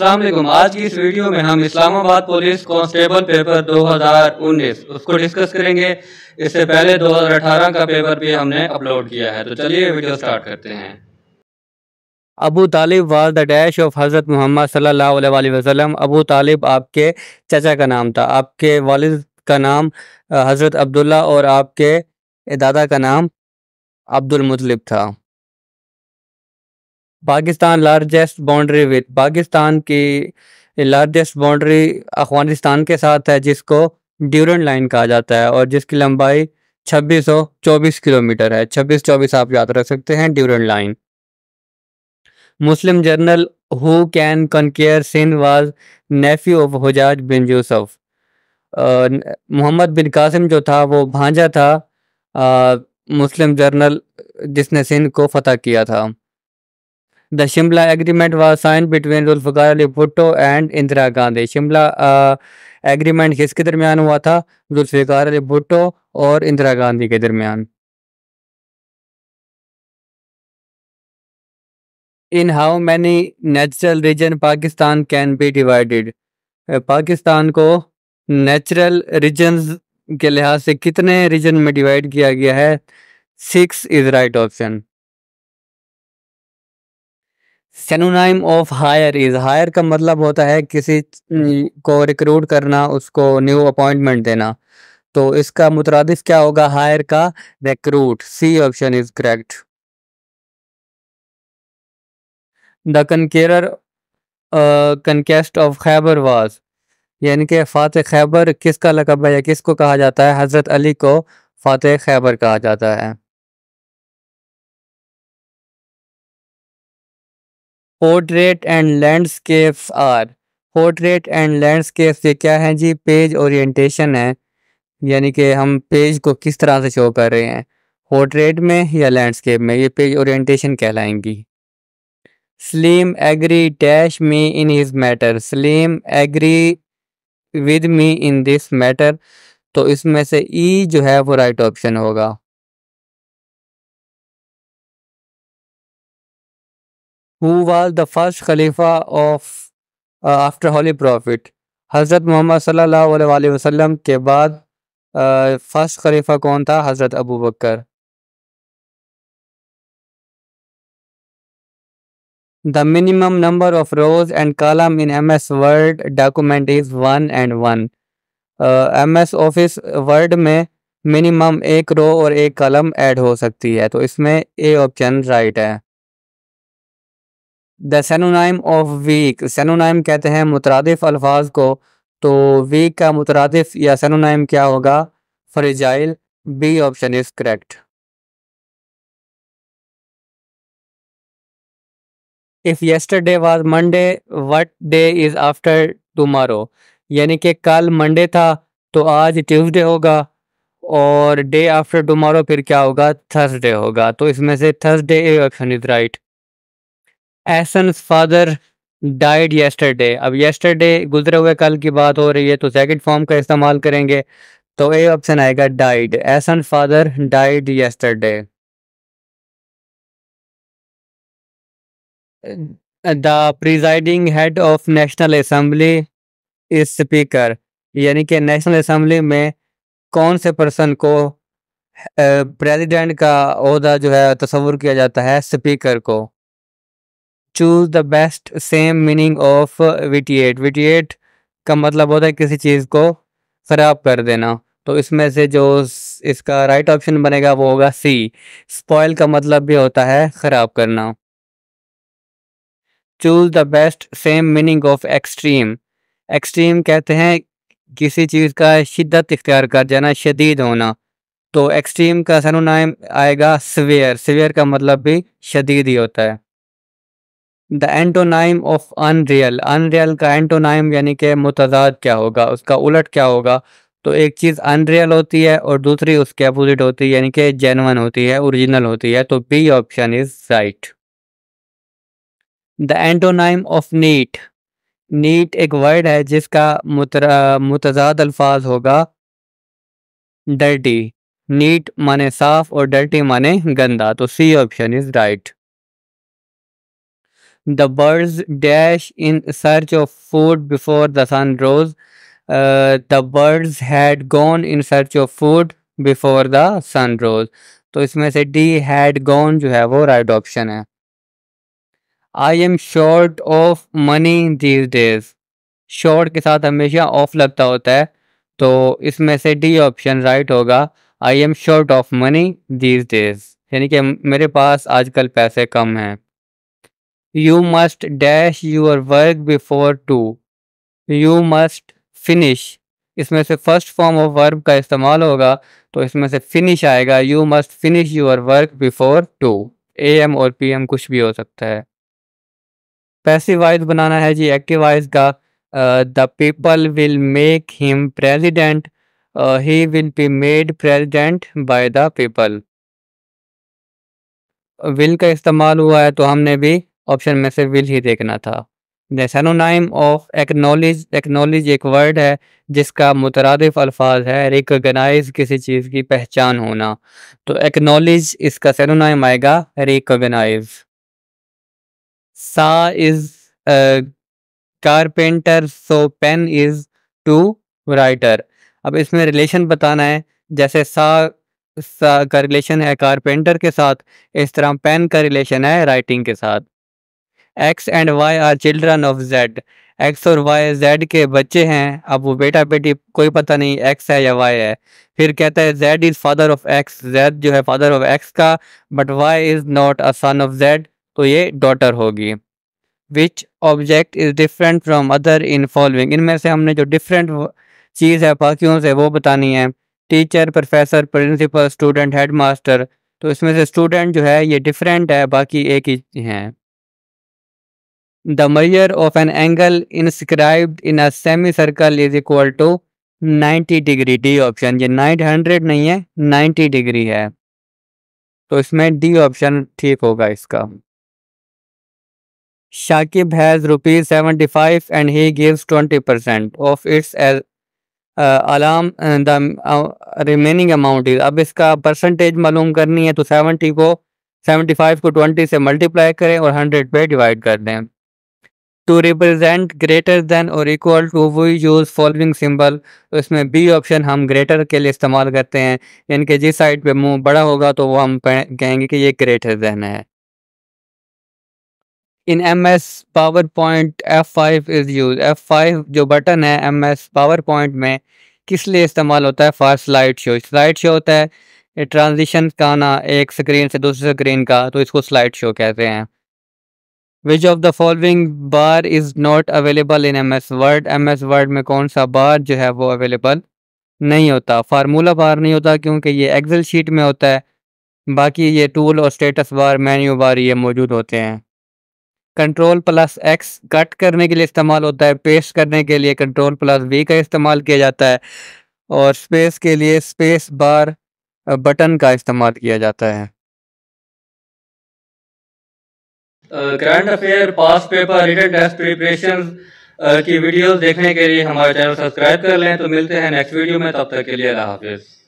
अस्सलाम आज की इस वीडियो में हम इस्लामाबाद पुलिस कांस्टेबल पेपर 2019 उसको डिस्कस करेंगे। इससे पहले 2018 का पेपर भी हमने अपलोड किया है। तो चलिए वीडियो स्टार्ट करते हैं। Abu Talib was the dash of Hazrat Muhammad सल्लल्लाहु अलैहि वसल्लम। अबू तालिब आपके चाचा का नाम था। आपके वालिद का नाम हज़रत अब्दुल्ला और आपके दादा का नाम अब्दुल मुतलिब था। Pakistan largest boundary with Pakistan की लार्जेस्ट बाउंड्री अफ़गानिस्तान के साथ है जिसको ड्यूरन लाइन कहा जाता है और जिसकी लंबाई 2624 किलोमीटर है। 26 24 आप याद रख सकते हैं Durand line. Muslim general who can conquer Sindh was nephew of Hajjaj bin Yusuf. Muhammad bin Qasim जो था वो भांजा था आ, मुस्लिम जर्नल जिसने सिंध को फतह किया था। The Shimla agreement was sign between Zulfikar Ali Bhutto and Indira Gandhi Shimla agreement किसके दरमियान हुआ था? जुल्फ़िकार अली भुट्टो और इंदिरा गांधी के दरमियान। In how many natural region Pakistan can be divided Pakistan को नेचुरल रीजन के लिहाज से कितने रीजन में डिवाइड किया गया है? Six is right option synonym of hire is hire का मतलब होता है किसी को रिक्रूट करना, उसको न्यू अपॉइंटमेंट देना। तो इसका मुतरदिफ क्या होगा? हायर का recruit C option is correct the conqueror conquest of Khyber was यानी कि फ़ातह खैबर किसका लकब है या किसको कहा जाता है? हज़रत अली को फ़ातह खैबर कहा जाता है। Portrait and landscapes are portrait and landscapes ये क्या है जी? पेज ओरिएंटेशन है। यानी कि हम पेज को किस तरह से शो कर रहे हैं? पोर्ट्रेट में या लैंडस्केप में? ये page orientation कहलाएँगी। Saleem agree dash me in his matter Saleem agree with me in this matter तो इसमें से ई e जो है वो राइट ऑप्शन होगा। Who was the first Khalifa of after holy prophet Hazrat Muhammad सल्ला वसम के बाद फ़र्स्ट खलीफा कौन था? Hazrat Abu Bakr the minimum number of rows and column in M S Word document is one and one M S Office Word में minimum एक row और एक कलम ऐड हो सकती है तो इसमें ए ऑप्शन राइट है। The synonym of weak synonym कहते हैं मुतरदफ अल्फाज को तो वीक का मुतरदफ या सेनोनाइम क्या होगा? Fragile B option is correct if yesterday was Monday what day is after tomorrow यानी कि कल मंडे था तो आज ट्यूसडे होगा, और डे आफ्टर टुमारो फिर क्या होगा? थर्सडे होगा। तो इसमें से Thursday A option is right Ahsan father died yesterday अब येस्टरडे गुजरे हुए कल की बात हो रही है तो सेकंड फॉर्म का इस्तेमाल करेंगे तो ए ऑप्शन आएगा died Ahsan father died yesterday the presiding head of national assembly is speaker यानी कि नेशनल असम्बली में कौन से पर्सन को प्रेसिडेंट का अहदा जो है, तस्वुर किया जाता है स्पीकर को। Choose the best same meaning of vitiate vitiate का मतलब होता है किसी चीज़ को ख़राब कर देना। तो इसमें से जो इसका राइट ऑप्शन बनेगा वो होगा सी स्पॉयल का मतलब भी होता है ख़राब करना। Choose the best same meaning of extreme extreme कहते हैं किसी चीज़ का शिद्दत इख्तियार कर जाना शदीद होना। तो एक्सट्रीम का सनुनाइम आएगा सवेयर सवेयर का मतलब भी शदीद ही होता है। The antonym of unreal unreal का एंटोनाइम यानी कि मुतजाद क्या होगा? उसका उलट क्या होगा? तो एक चीज़ अनरियल होती है और दूसरी उसके अपोजिट होती है, यानी कि जेनवन होती है ओरिजिनल होती है तो B option is right the antonym of neat neat एक वर्ड है जिसका मुतजाद अल्फाज होगा डर्टी नीट माने साफ़ और डर्टी माने गंदा तो C option is right the birds dash in search of food before the sun rose the birds had gone in search of food before the sun rose तो इसमें से डी हैड गॉन जो है वो right option है। I am short of money these days short के साथ हमेशा ऑफ़ लगता होता है। तो इसमें से डी ऑप्शन राइट होगा। I am short of money these days यानी कि मेरे पास आजकल पैसे कम हैं। You must dash your work before two you must finish इसमें से फ़र्स्ट फॉर्म ऑफ़ वर्ब का इस्तेमाल होगा तो इसमें से फिनिश आएगा. You must finish your work before two A M और पी एम कुछ भी हो सकता है। पैसिव वाइज बनाना है जी एक्टिव वाइज का। The people will make him president he will be made president by the people will का इस्तेमाल हुआ है तो हमने भी ऑप्शन में से विल ही देखना था। सैनोनाइम ऑफ़ एक्नॉलेज एक्नॉलेज एक वर्ड है, जिसका मुतरदफ अल्फाज है रिकोगनाइज किसी चीज़ की पहचान होना। तो एक्नॉलेज इसका सैनोनाइम आएगा recognise saw is carpenter so pen is to writer अब इसमें रिलेशन बताना है, जैसे सा सा का रिलेशन है कारपेंटर के साथ, इस तरह पेन का रिलेशन है राइटिंग के साथ। X and Y are children of Z X और वाई जेड के बच्चे हैं। अब वो बेटा बेटी, कोई पता नहीं एक्स है या वाई है। फिर कहता है Z is father of X Z जो है फादर ऑफ़ एक्स का but Y is not a son of Z तो ये डॉटर होगी। Which object is different from other in following इनमें से हमने जो डिफरेंट चीज़ है, बाकियों से वो बतानी है। Teacher professor principal student headmaster तो इसमें से स्टूडेंट जो है, ये डिफरेंट है, बाकी एक ही हैं। Measure of an angle inscribed in a semicircle is equal to 90 degree D option ये 900 नहीं है 90 डिग्री है। तो इसमें डी ऑप्शन ठीक होगा इसका। Shakib has rupees seventy five and he gives twenty percent of its alarm the remaining amount is अब इसका परसेंटेज मालूम करनी है तो सेवेंटी को सेवेंटी फाइव को ट्वेंटी से मल्टीप्लाई करें और हंड्रेड पे डिवाइड कर दें। टू रिप्रेजेंट ग्रेटर देन और equal to we use following symbol तो इसमें बी ऑप्शन हम ग्रेटर के लिए इस्तेमाल करते हैं। यानी कि जिस साइड पे मुँह बड़ा होगा तो वो हम कहेंगे कि ये ग्रेटर देन है। In M S PowerPoint F five is use F five जो बटन है एम एस पावर पॉइंट में किस लिए इस्तेमाल होता है? For slide show slide show होता है ट्रांजिशन का आना एक स्क्रीन से दूसरे स्क्रीन का तो इसको स्लाइड शो कहते हैं। Which of the following bar is not available in M S Word M S Word में कौन सा बार जो है वो अवेलेबल नहीं होता? फार्मूला बार नहीं होता क्योंकि ये एक्सेल शीट में होता है। बाकी ये टूल और स्टेटस बार मेन्यू बार ये मौजूद होते हैं। कंट्रोल प्लस एक्स कट करने के लिए इस्तेमाल होता है। पेस्ट करने के लिए कंट्रोल प्लस वी का इस्तेमाल किया जाता है। और स्पेस के लिए स्पेस बार बटन का इस्तेमाल किया जाता है। Current affair past paper written test preparation की वीडियोस देखने के लिए हमारे चैनल सब्सक्राइब कर लें। तो मिलते हैं नेक्स्ट वीडियो में, तब तक के लिए अल्लाह हाफिज़।